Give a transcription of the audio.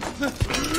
Ha ha ha!